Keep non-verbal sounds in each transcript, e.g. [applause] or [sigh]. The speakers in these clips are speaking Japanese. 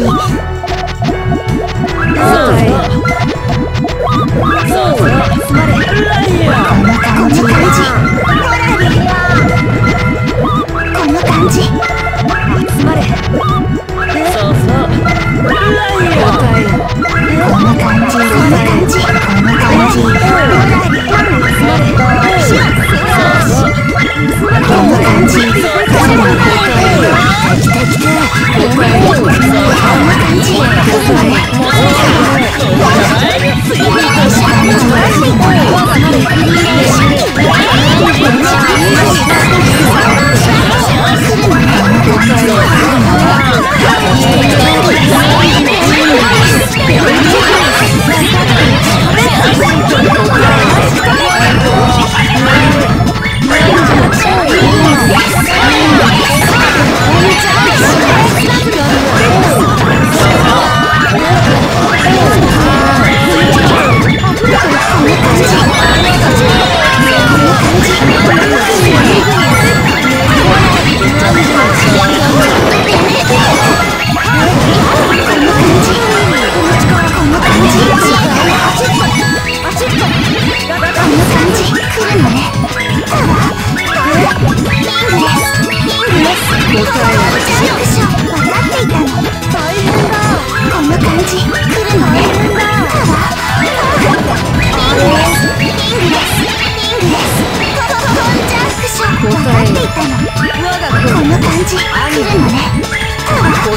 こんな感じ。你我不能重头不能停留不能抗拒命运左右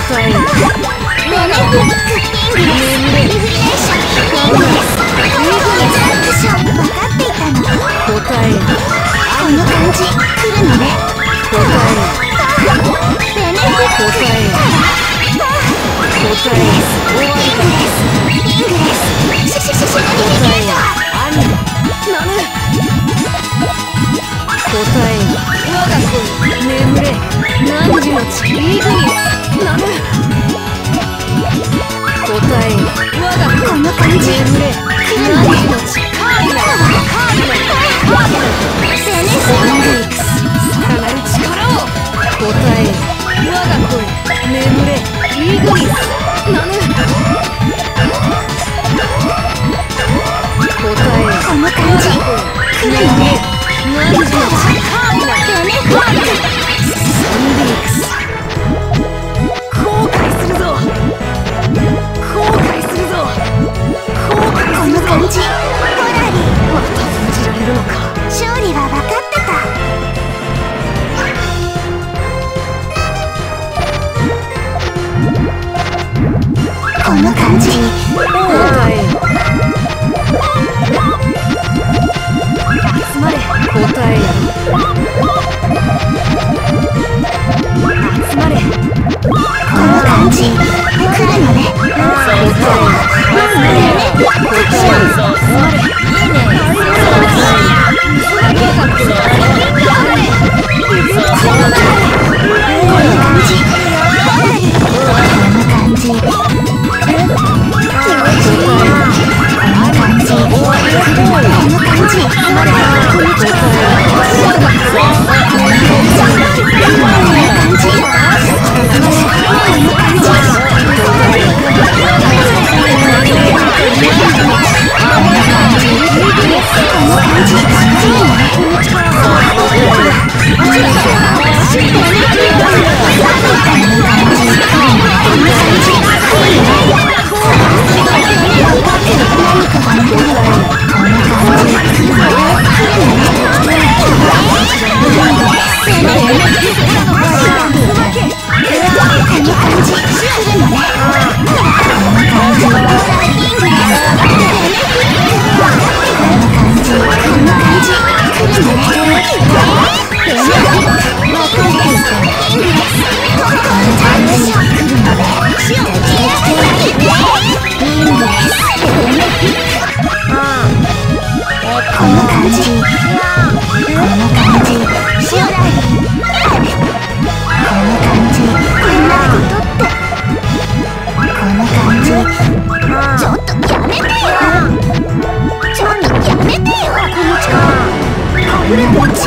答え。答え。に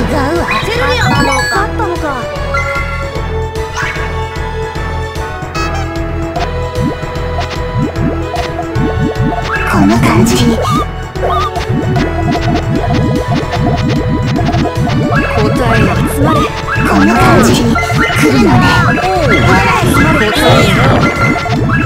う。わ焦るよ勝ったのかこの感じ答えが詰まれこの感じ来るのねおお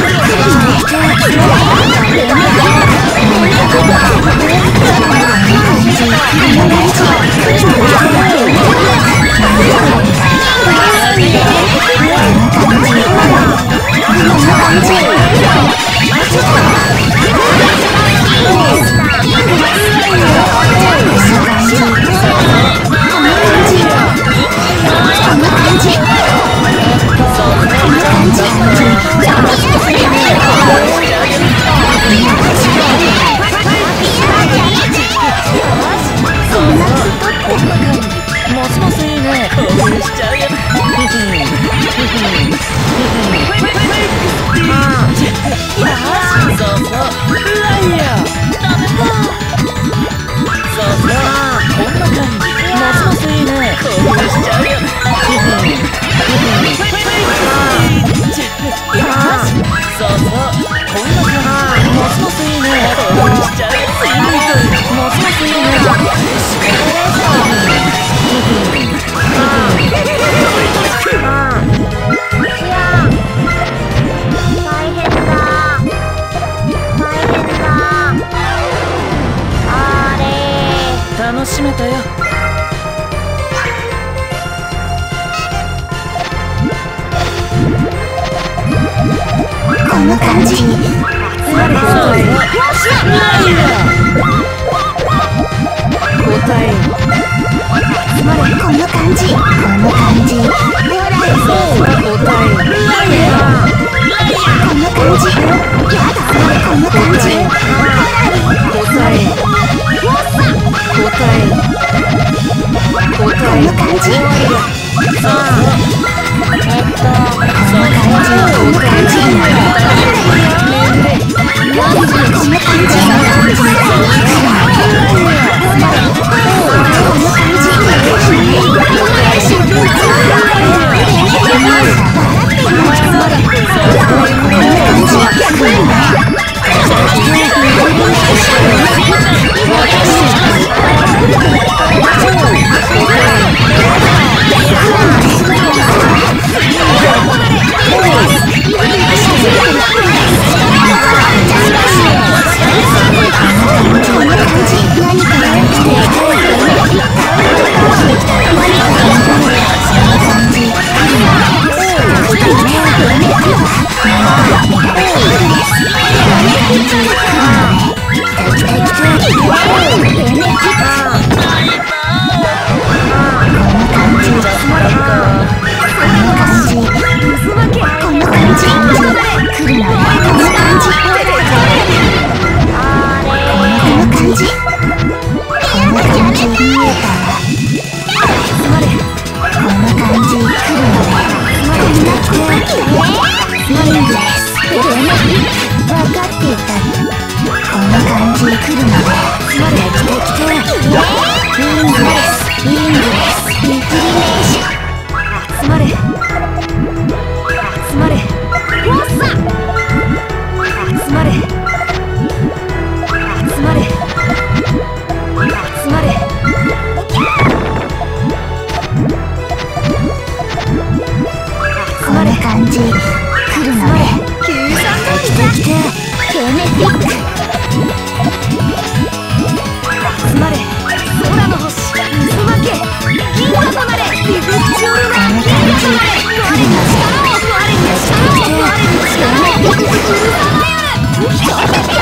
んな感じ。に集まることだよ答え集まれこんな感じこんな感じ。ほらそう答えこんな感じ。やだ。こんな感じ。分かっていたこんの。感じで来るのねそうだ来て来たイングレスイングレスリクリネーション。つまれ。Yeah. [laughs]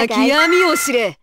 なき闇を知れ。